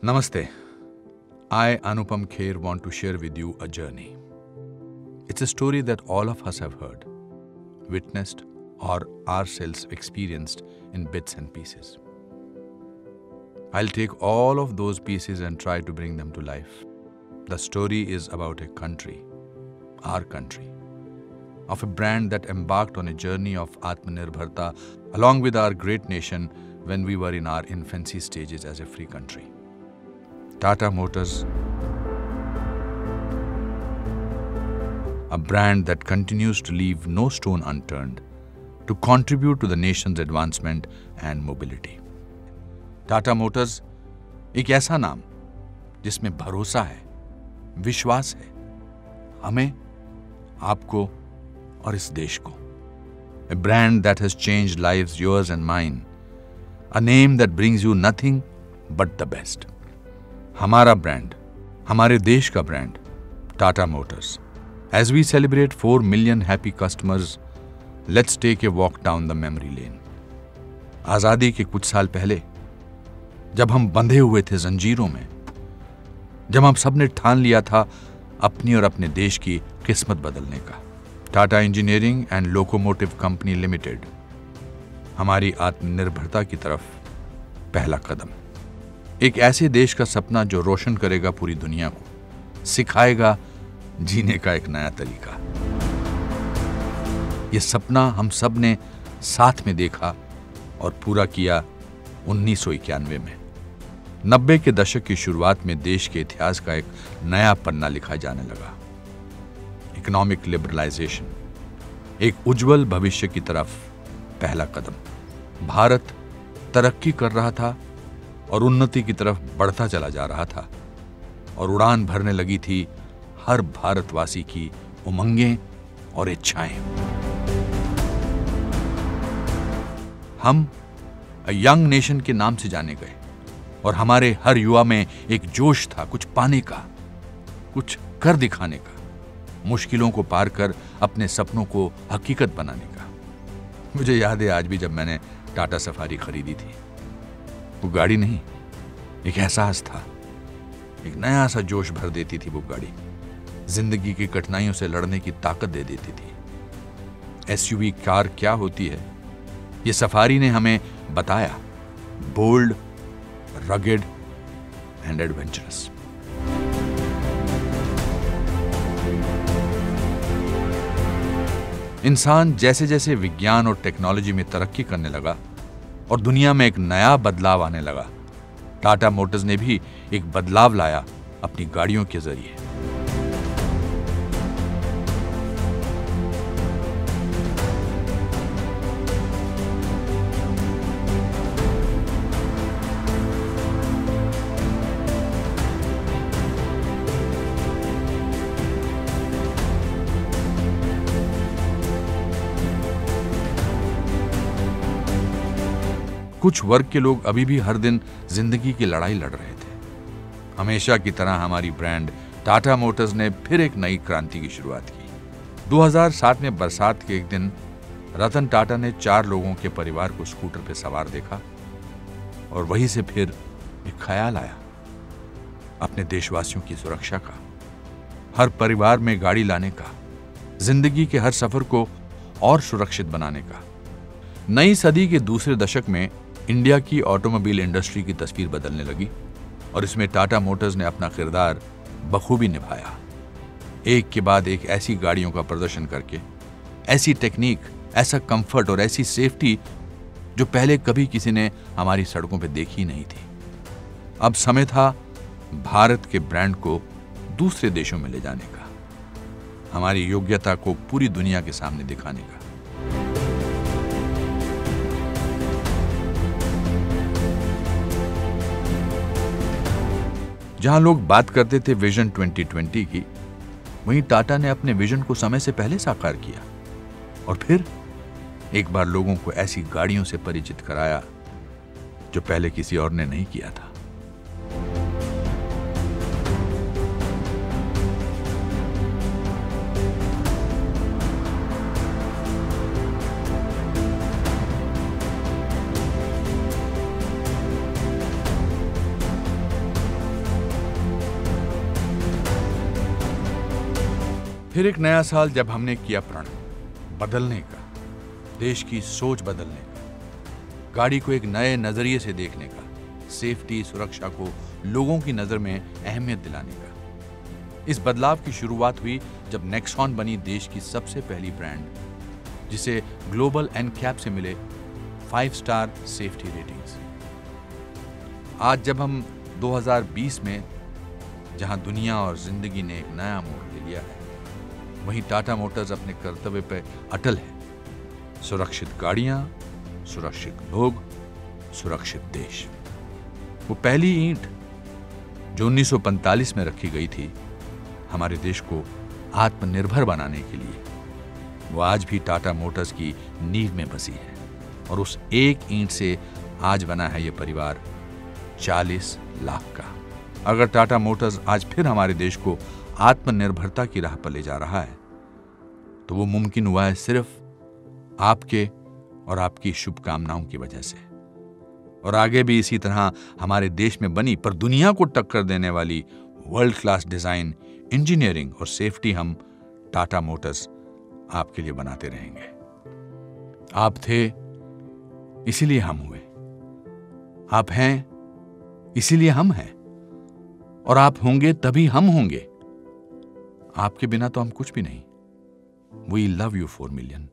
Namaste. I, Anupam Kher, want to share with you a journey. It's a story that all of us have heard, witnessed, or ourselves experienced in bits and pieces. I'll take all of those pieces and try to bring them to life. The story is about a country, our country, of a brand that embarked on a journey of Atmanirbharta along with our great nation when we were in our infancy stages as a free country. Tata Motors, a brand that continues to leave no stone unturned to contribute to the nation's advancement and mobility. Tata Motors एक ऐसा नाम जिसमें भरोसा है विश्वास है हमें आपको और इस देश को a brand that has changed lives, yours and mine. A name that brings you nothing but the best. हमारा ब्रांड हमारे देश का brand Tata Motors as we celebrate four million happy customers let's take a walk down the memory lane आज़ादी के कुछ साल पहले, जब हम बंधे हुए थे जंजीरों में, जब हम सबने ठान लिया था अपनी और अपने देश की किस्मत बदलने का। Tata engineering and locomotive company limited हमारी आत्मनिर्भरता की तरफ़ पहला कदम। एक ऐसे देश का सपना जो रोशन करेगा पूरी दुनिया को, सिखाएगा जीने का एक नया तरीका। यह सपना हम सबने साथ में देखा और पूरा किया उन्नीस सौ इक्यानवे में। नब्बे के दशक की शुरुआत में देश के इतिहास का एक नया पन्ना लिखा जाने लगा। इकोनॉमिक लिबरलाइजेशन एक उज्जवल भविष्य की तरफ़ पहला कदम। भारत तरक्की कर रहा था और उन्नति की तरफ़ बढ़ता चला जा रहा था। और उड़ान भरने लगी थी हर भारतवासी की उमंगें और इच्छाएँ। हम यंग नेशन के नाम से जाने गए और हमारे हर युवा में एक जोश था, कुछ पाने का, कुछ कर दिखाने का, मुश्किलों को पार कर अपने सपनों को हकीकत बनाने का। मुझे याद है आज भी जब मैंने टाटा सफारी खरीदी थी। वो गाड़ी नहीं, एक एहसास था। एक नया सा जोश भर देती थी वो गाड़ी। ज़िंदगी की कठिनाइयों से लड़ने की ताकत दे देती थी। एसयूवी कार क्या होती है? ये सफारी ने हमें बताया। Bold, rugged and adventurous. इंसान जैसे जैसे विज्ञान और टेक्नोलॉजी में तरक्की करने लगा और दुनिया में एक नया बदलाव आने लगा। टाटा मोटर्स ने भी एक बदलाव लाया अपनी गाड़ियों के ज़रिए। कुछ वर्ग के लोग अभी भी हर दिन ज़िंदगी की लड़ाई लड़ रहे थे। हमेशा की तरह हमारी ब्रांड टाटा मोटर्स ने फिर एक नई क्रांति की शुरुआत की। 2007 में बरसात के एक दिन रतन टाटा ने चार लोगों के परिवार को स्कूटर पर सवार देखा और वहीं से फिर एक ख्याल आया अपने देशवासियों की सुरक्षा का, हर परिवार में गाड़ी लाने का, ज़िंदगी के हर सफ़र को और सुरक्षित बनाने का। नई सदी के दूसरे दशक में इंडिया की ऑटोमोबाइल इंडस्ट्री की तस्वीर बदलने लगी और इसमें टाटा मोटर्स ने अपना किरदार बखूबी निभाया। एक के बाद एक ऐसी गाड़ियों का प्रदर्शन करके, ऐसी टेक्निक, ऐसा कंफर्ट और ऐसी सेफ्टी जो पहले कभी किसी ने हमारी सड़कों पर देखी नहीं थी। अब समय था भारत के ब्रांड को दूसरे देशों में ले जाने का। हमारी योग्यता को पूरी दुनिया के सामने दिखाने का। जहाँ लोग बात करते थे विजन 2020 की, वहीं टाटा ने अपने विजन को समय से पहले साकार किया। और फिर एक बार लोगों को ऐसी गाड़ियों से परिचित कराया, जो पहले किसी और ने नहीं किया था। फिर एक नया साल जब हमने किया प्रण, बदलने का, देश की सोच बदलने का, गाड़ी को एक नए नज़रिए से देखने का, सेफ्टी, सुरक्षा को लोगों की नज़र में अहमियत दिलाने का। इस बदलाव की शुरुआत हुई जब नेक्सॉन बनी देश की सबसे पहली ब्रांड, जिसे ग्लोबल एन कैप से मिले फाइव स्टार सेफ्टी रेटिंग्स आज जब हम 2020 में, जहाँ दुनिया और ज़िंदगी ने एक नया मोड़ ले लिया है वहीं टाटा मोटर्स अपने कर्तव्य पर अटल है। सुरक्षित गाड़ियाँ, सुरक्षित लोग, सुरक्षित देश। वो पहली ईंट जो 1945 में रखी गई थी हमारे देश को आत्मनिर्भर बनाने के लिए। वो आज भी टाटा मोटर्स की नींव में बसी है और उस एक ईंट से आज बना है ये परिवार 40 लाख का। अगर टाटा मोटर्स आज फिर हमारे देश को आत्मनिर्भरता की राह पर ले जा रहा है। तो वो मुमकिन हुआ है सिर्फ़ आपके और आपकी शुभकामनाओं की वजह से। और आगे भी इसी तरह हमारे देश में बनी पर दुनिया को टक्कर देने वाली वर्ल्ड क्लास डिज़ाइन इंजीनियरिंग और सेफ्टी हम टाटा मोटर्स आपके लिए बनाते रहेंगे। आप थे, इसीलिए हम हुए। आप हैं, इसीलिए हम हैं। और आप होंगे तभी हम होंगे। आपके बिना तो हम कुछ भी नहीं। We love you four million